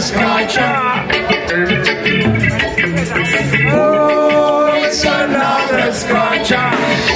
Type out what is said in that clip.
Scotcher. Oh, it's another Scotcher.